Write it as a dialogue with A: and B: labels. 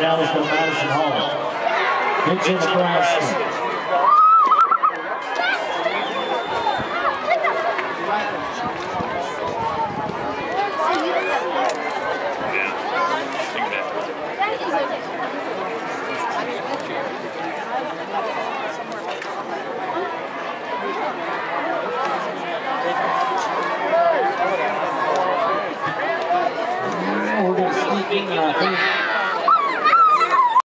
A: Dallasville Madison Hall. Mitchell, Nebraska. We're